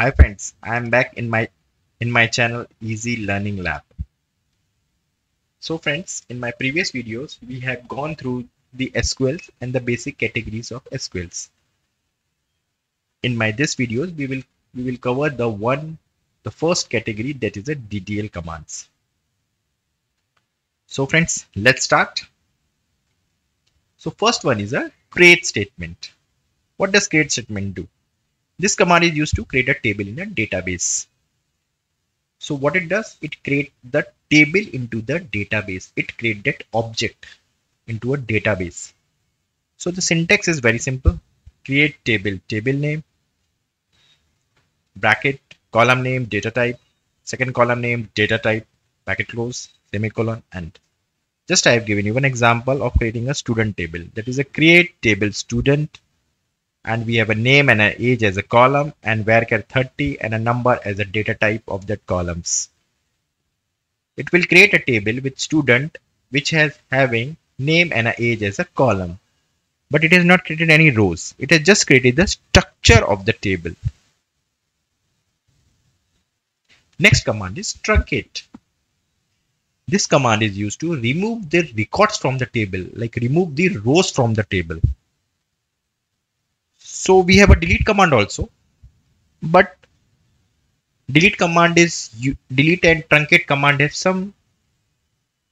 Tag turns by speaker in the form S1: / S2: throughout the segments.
S1: Hi friends, I am back in my in my channel Eazzy Learning Lab. So friends, in my previous videos, we have gone through the SQLs and the basic categories of SQLs. In my this videos, we will we will cover the one the first category that is the DDL commands. So friends, let's start. So first one is a create statement. What does create statement do? This command is used to create a table in a database. So what it does, it create the table into the database. It create that object into a database. So the syntax is very simple. Create table, table name, bracket, column name, data type, second column name, data type, bracket close, semicolon, and just I have given you an example of creating a student table. That is a create table student and we have a name and an age as a column and varchar 30 and a number as a data type of that columns. It will create a table with student which has having name and an age as a column. But it has not created any rows. It has just created the structure of the table. Next command is truncate. This command is used to remove the records from the table, like remove the rows from the table. So we have a delete command also, but delete command is you, delete and truncate command have some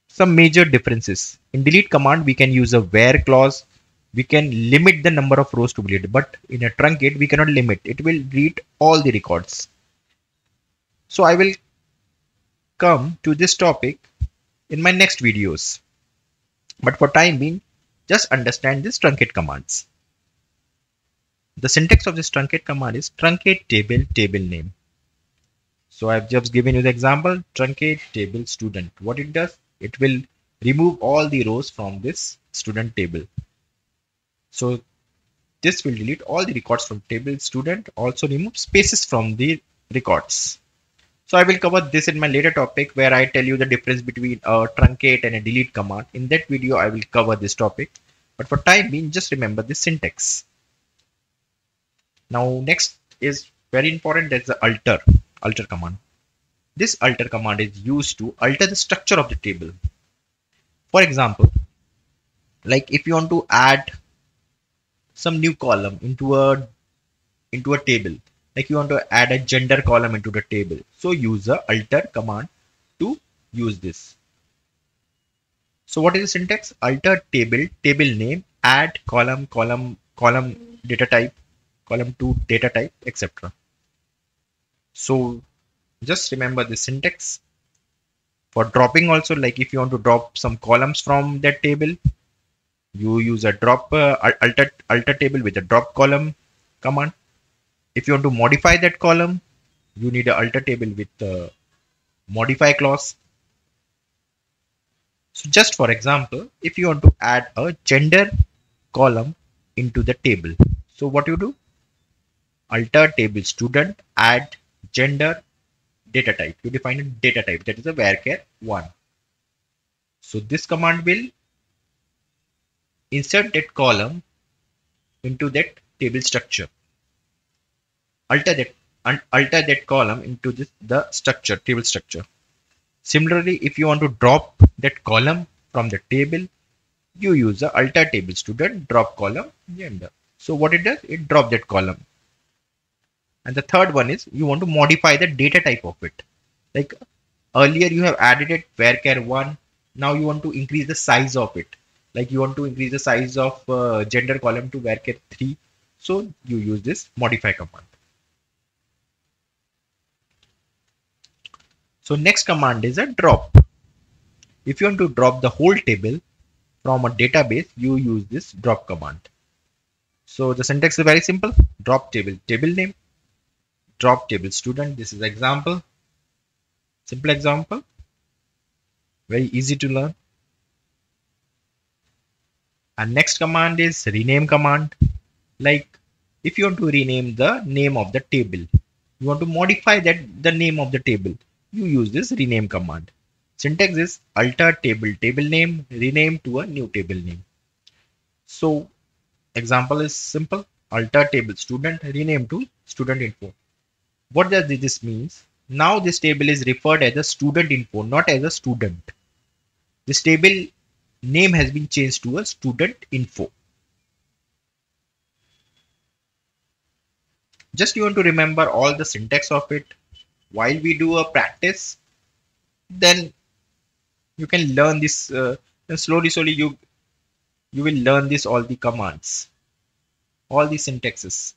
S1: some major differences. In delete command, we can use a where clause. We can limit the number of rows to delete, but in a truncate, we cannot limit. It will read all the records. So I will come to this topic in my next videos. But for time being, just understand this truncate commands. The syntax of this truncate command is truncate table table name. So I've just given you the example truncate table student. What it does, it will remove all the rows from this student table. So this will delete all the records from table student, also remove spaces from the records. So I will cover this in my later topic where I tell you the difference between a truncate and a delete command. In that video, I will cover this topic. But for time being, just remember the syntax. Now next is very important that's the alter, alter command. This alter command is used to alter the structure of the table. For example, like if you want to add some new column into a into a table like you want to add a gender column into the table. So use the alter command to use this. So what is the syntax? Alter table, table name, add column, column, column data type, column to data type, etc. So just remember the syntax. For dropping also, like if you want to drop some columns from that table, you use a drop uh, alter alter table with a drop column command if you want to modify that column you need an alter table with the modify clause so just for example if you want to add a gender column into the table so what you do alter table student add gender data type. You define a data type. That is a varchar 1 so this command will insert that column into that table structure. Alter that and alter that column into this the structure table structure. Similarly if you want to drop that column from the table you use the alter table student drop column gender. So what it does? It drop that column and the third one is you want to modify the data type of it like earlier you have added it varchar 1 now you want to increase the size of it like you want to increase the size of uh, gender column to varchar 3 so you use this modify command So next command is a drop. If you want to drop the whole table from a database, you use this drop command. So the syntax is very simple. Drop table, table name, drop table student. This is example. Simple example. Very easy to learn. And next command is rename command. Like if you want to rename the name of the table, you want to modify that the name of the table you use this rename command. Syntax is alter table table name rename to a new table name. So example is simple alter table student rename to student info. What does this means? Now this table is referred as a student info, not as a student. This table name has been changed to a student info. Just you want to remember all the syntax of it while we do a practice, then you can learn this uh, and slowly, slowly you you will learn this all the commands, all the syntaxes.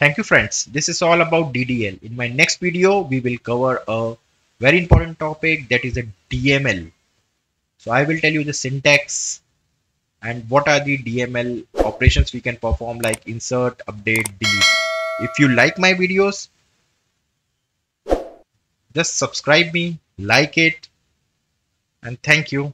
S1: Thank you friends. This is all about DDL. In my next video, we will cover a very important topic that is a DML. So I will tell you the syntax and what are the DML operations we can perform like insert, update, delete. If you like my videos, just subscribe me, like it and thank you.